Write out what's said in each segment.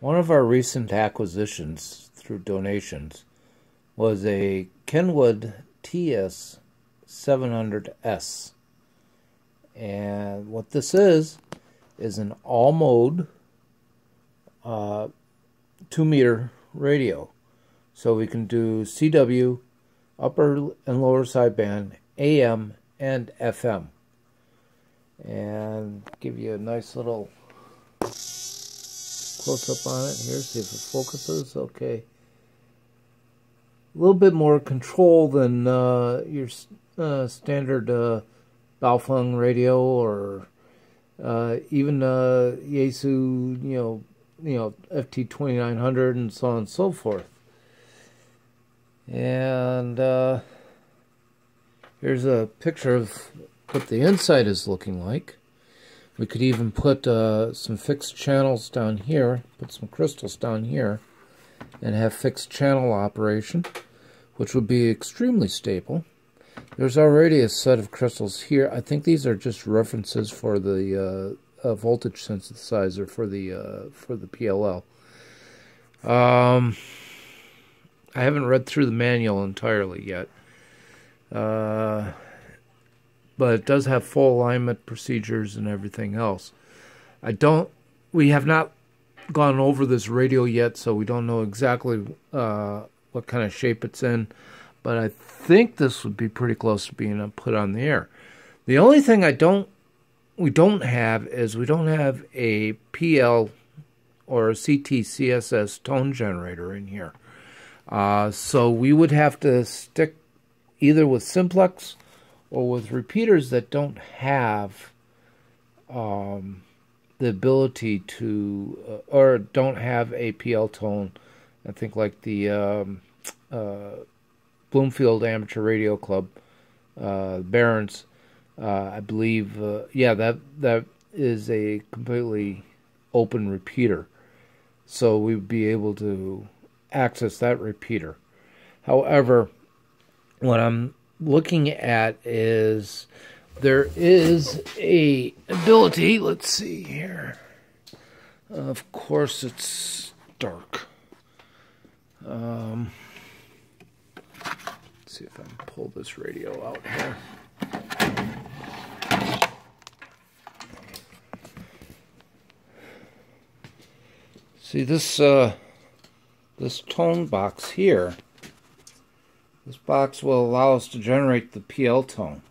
One of our recent acquisitions through donations was a Kenwood TS 700S. And what this is, is an all mode uh, 2 meter radio. So we can do CW, upper and lower sideband, AM, and FM. And give you a nice little close up on it here, see if it focuses. Okay. A little bit more control than uh, your uh, standard uh, Baofeng radio or uh, even uh, Yaesu, you know, you know, FT twenty nine hundred and so on and so forth. And uh, here's a picture of what the inside is looking like. We could even put uh, some fixed channels down here, put some crystals down here, and have fixed channel operation, which would be extremely stable. There's already a set of crystals here. I think these are just references for the uh, voltage synthesizer for the uh, for the PLL. Um, I haven't read through the manual entirely yet. Uh, but it does have full alignment procedures and everything else. I don't, we have not gone over this radio yet, so we don't know exactly uh, what kind of shape it's in, but I think this would be pretty close to being put on the air. The only thing I don't, we don't have is we don't have a PL or a CT CSS tone generator in here. Uh, so we would have to stick either with simplex or with repeaters that don't have um, the ability to, uh, or don't have a PL tone. I think like the um, uh, Bloomfield Amateur Radio Club, uh, Barons. Uh, I believe, uh, yeah, that that is a completely open repeater, so we'd be able to access that repeater. However, what I'm looking at is there is a ability. Let's see here. Of course, it's dark. Um, let's see if I can pull this radio out here. See this uh, this tone box here this box will allow us to generate the PL tone.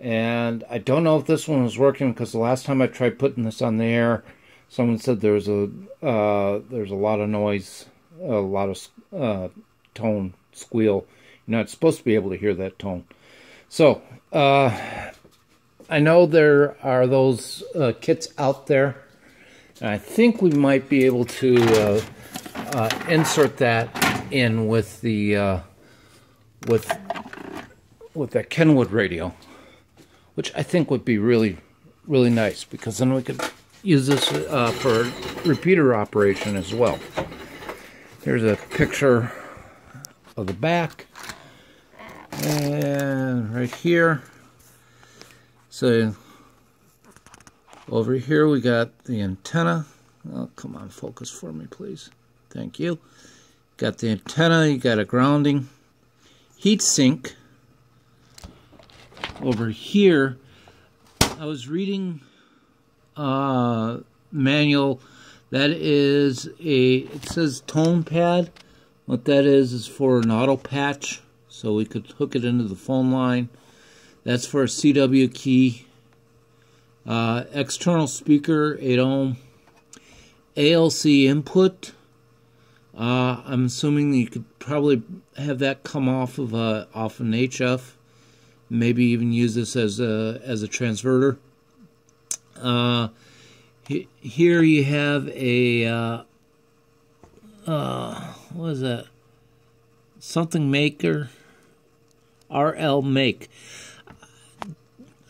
And I don't know if this one is working because the last time I tried putting this on the air, someone said there's a uh, there's a lot of noise, a lot of uh, tone squeal. You're not supposed to be able to hear that tone. So uh, I know there are those uh, kits out there, and I think we might be able to uh, uh, insert that in with the uh, with with that Kenwood radio, which I think would be really really nice because then we could use this uh, for repeater operation as well. Here's a picture of the back, and right here. So over here we got the antenna. Oh, come on, focus for me, please. Thank you. Got the antenna, you got a grounding. Heat sink. Over here, I was reading uh, manual. That is a, it says tone pad. What that is is for an auto patch, so we could hook it into the phone line. That's for a CW key. Uh, external speaker, 8 ohm. ALC input uh, I'm assuming you could probably have that come off of a off an HF, maybe even use this as a as a transverter. Uh, he, here you have a uh, uh, what is that? Something maker, RL make.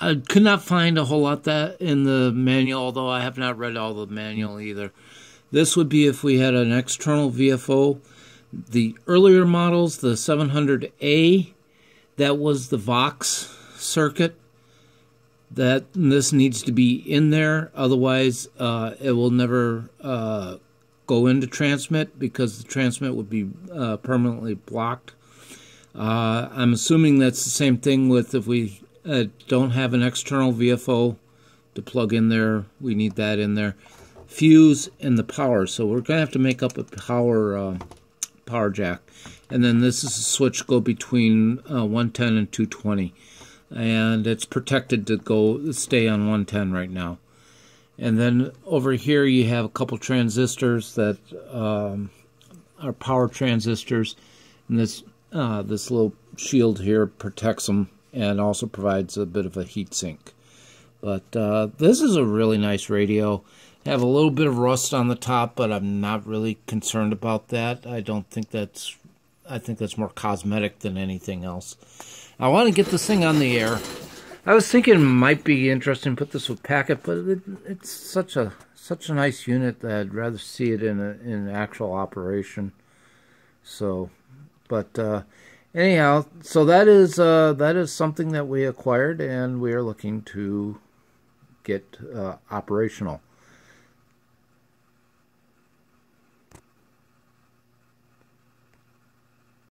I could not find a whole lot that in the manual, although I have not read all the manual either. This would be if we had an external VFO. The earlier models, the 700A, that was the Vox circuit. that this needs to be in there. Otherwise, uh, it will never uh, go into transmit because the transmit would be uh, permanently blocked. Uh, I'm assuming that's the same thing with if we uh, don't have an external VFO to plug in there. We need that in there. Fuse and the power. So we're going to have to make up a power uh, power jack. And then this is a switch go between 110 and 220 and it's protected to go stay on 110 right now. And then over here you have a couple transistors that um, are power transistors, and this uh, this little shield here protects them and also provides a bit of a heat sink. But uh, this is a really nice radio. Have a little bit of rust on the top, but I'm not really concerned about that. I don't think that's I think that's more cosmetic than anything else. I want to get this thing on the air. I was thinking it might be interesting to put this with packet, but it, it's such a such a nice unit that I'd rather see it in a, in actual operation. So, but uh, anyhow, so that is uh, that is something that we acquired, and we are looking to get uh, operational.